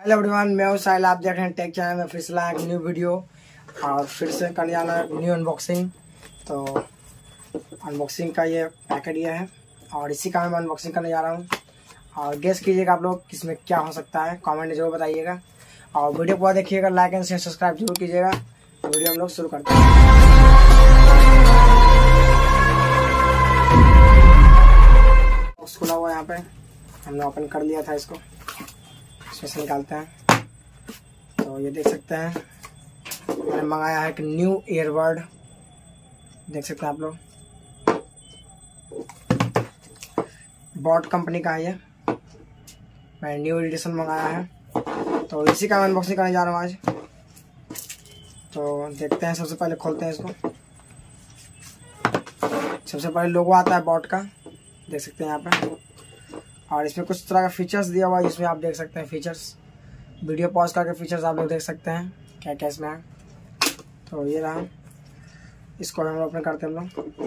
Hello everyone, मैं हूँ साहिल। आप देख रहे हैं टेक चैनल में फिर से लाया एक न्यू वीडियो और फिर से कर जाना न्यू अनबॉक्सिंग तो अनबॉक्सिंग का ये पैकेट ये है और इसी का मैं अनबॉक्सिंग करने जा रहा हूँ। और गेस कीजिएगा आप लोग किसमें क्या हो सकता है। कमेंट में ज़रूर बताइएगा। और वीडियो पूरा देखिएगा लाइक एंड शेयर सब्सक्राइब ज़रूर कीजिएगा। तो वीडियो हम लोग शुरू करते हैं। खुला हुआ यहाँ पे। हमने ओपन कर लिया था इसको। इसमें से निकालते हैं। तो ये देख सकते हैं, मैंने मंगाया है एक न्यू ईयरबड देख सकते हैं आप लोग। बॉट कंपनी का है ये। मैंने न्यू एडिशन मंगाया है। तो इसी का अनबॉक्सिंग करने जा रहा हूँ आज। तो देखते हैं, सबसे पहले खोलते हैं इसको। सबसे पहले लोगो आता है बॉट का। देख सकते हैं यहाँ पे। और इसमें कुछ तरह का फीचर्स दिया हुआ है, जिसमें आप देख सकते हैं फीचर्स वीडियो पॉज करके फीचर्स आप लोग देख सकते हैं, क्या क्या इसमें है। तो ये रहा। इसको हम ओपन करते हैं हम लोग।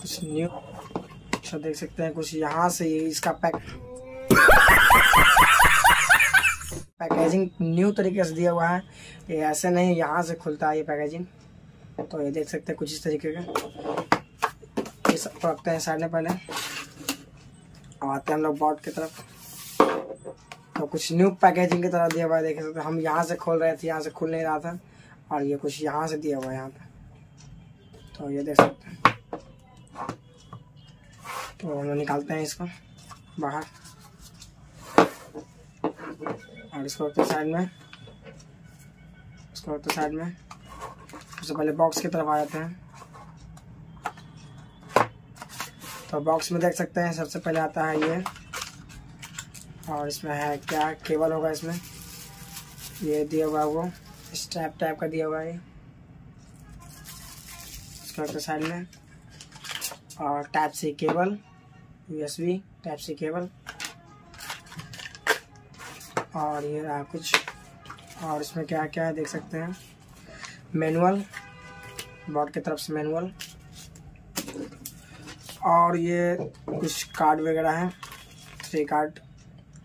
कुछ न्यू अच्छा देख सकते हैं, कुछ यहाँ से ये इसका पैक पैकेजिंग न्यू तरीके से दिया हुआ है। ये ऐसे नहीं, यहाँ से खुलता है ये पैकेजिंग तो ये देख सकते हैं कुछ इस तरीके का। ये सब रखते हैं साइड में पहले। और आते हैं हम लोग बॉट की तरफ़। तो कुछ न्यू पैकेजिंग की तरह दिया हुआ है, देख सकते हम यहाँ से खोल रहे थे, यहाँ से खुल नहीं रहा था। और ये कुछ यहाँ से दिया हुआ है यहाँ पे। तो ये देख सकते हैं। तो हम लोग निकालते हैं इसको बाहर। और इसको साइड में। इसको साइड में। सबसे पहले बॉक्स की तरफ़ आ जाते हैं। तो बॉक्स में देख सकते हैं, सबसे पहले आता है ये। और इसमें है क्या? केबल होगा इसमें। ये दिया हुआ वो। स्ट्रैप टाइप का दिया हुआ है इसको साइड में। और type C cable USB type C cable. और ये रहा कुछ। और इसमें क्या क्या है, देख सकते हैं। मैनुअल बोर्ड की तरफ़ से मैनुअल। और ये कुछ कार्ड वगैरह है, थ्री कार्ड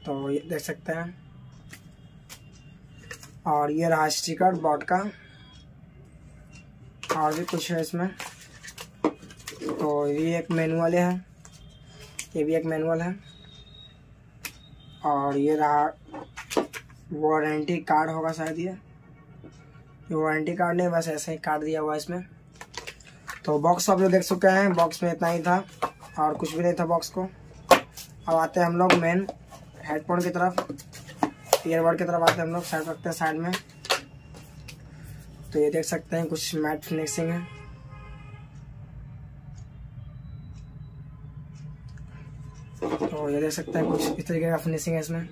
तो ये देख सकते हैं। और ये रहा स्टिकर बोर्ड का। और भी कुछ है इसमें। तो ये एक मैनुअल है, ये भी एक मैनुअल है। और ये रहा वारंटी कार्ड होगा शायद ये। ये वारंटी कार्ड नहीं बस ऐसे ही कार्ड दिया हुआ इसमें। तो बॉक्स आप लोग देख चुके हैं बॉक्स में इतना ही था और कुछ भी नहीं था बॉक्स को। अब आते हैं हम लोग मेन हेडफोन की तरफ़ ईयरबड की तरफ़ आते हैं हम लोग साइड रखते हैं साइड में। तो ये देख सकते हैं कुछ मैट फिनिशिंग है। तो ये देख सकते हैं कुछ इस तरीके का फिनिशिंग है इसमें।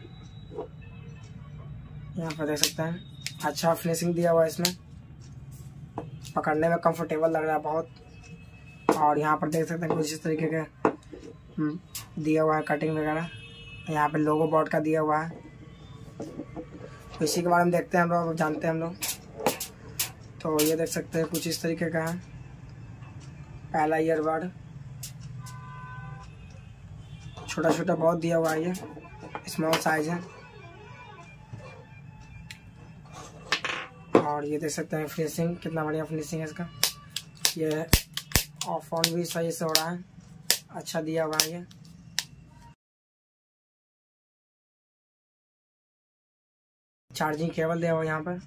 यहाँ पर देख सकते हैं। अच्छा फिनिशिंग दिया हुआ है इसमें। पकड़ने में कंफर्टेबल लग रहा है बहुत। और यहाँ पर देख सकते हैं कुछ इस तरीके के हम्म, दिया हुआ है कटिंग वगैरह। यहाँ पे लोगो बोर्ड का दिया हुआ है। तो इसी के बारे में देखते हैं हम लोग जानते हैं हम लोग। तो ये देख सकते हैं कुछ इस तरीके का है। पहला ईयरबड छोटा छोटा बहुत दिया हुआ है ये। स्मॉल साइज़ है। और ये देख सकते हैं फिनिशिंग कितना बढ़िया फिनिशिंग है इसका। ये ऑफ़ ऑन भी सही से हो रहा है। अच्छा दिया हुआ है ये। चार्जिंग केबल दिया हुआ यहाँ पर।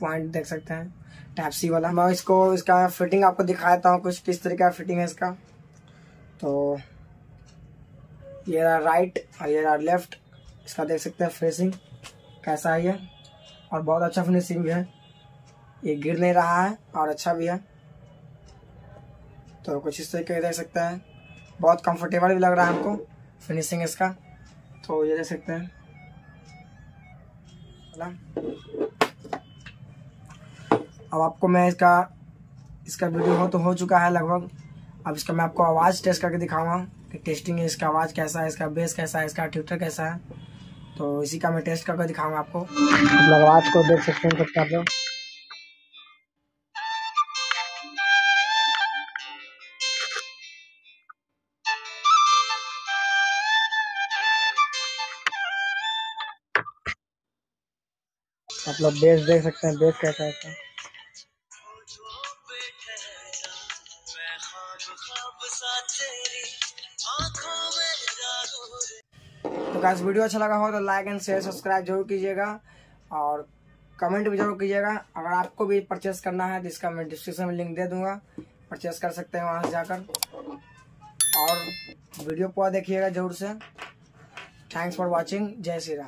पॉइंट देख सकते हैं। टैप सी वाला। मैं इसको, इसका फिटिंग आपको दिखाता हूँ कुछ किस तरीके का फिटिंग है इसका। तो ये रहा राइट और ये रहा लेफ़्ट इसका देख सकते हैं फिनिशिंग कैसा है ये? और बहुत अच्छा फिनिशिंग भी है। ये गिर नहीं रहा है और अच्छा भी है। तो कुछ इस तरीके देख सकते हैं। बहुत कंफर्टेबल भी लग रहा है हमको फिनिशिंग इसका। तो ये देख सकते हैं। अब आपको मैं इसका इसका वीडियो हो तो हो चुका है लगभग। अब इसका मैं आपको आवाज़ टेस्ट करके दिखाऊँगा कि टेस्टिंग है इसका आवाज़ कैसा है, इसका बेस कैसा है, इसका ट्विटर कैसा है। तो इसी का मैं टेस्ट करके दिखाऊँगा आपको। आवाज़ को देख सकते हैं आप लोग मतलब बेस देख सकते हैं बेस कैसा है इसका? तो गाइस वीडियो अच्छा लगा हो तो लाइक एंड शेयर सब्सक्राइब ज़रूर कीजिएगा और कमेंट भी ज़रूर कीजिएगा। अगर आपको भी परचेस करना है तो इसका मैं डिस्क्रिप्शन में लिंक दे दूँगा। परचेस कर सकते हैं वहाँ से जाकर। और वीडियो पूरा देखिएगा ज़रूर से। थैंक्स फॉर वॉचिंग जय श्री राम।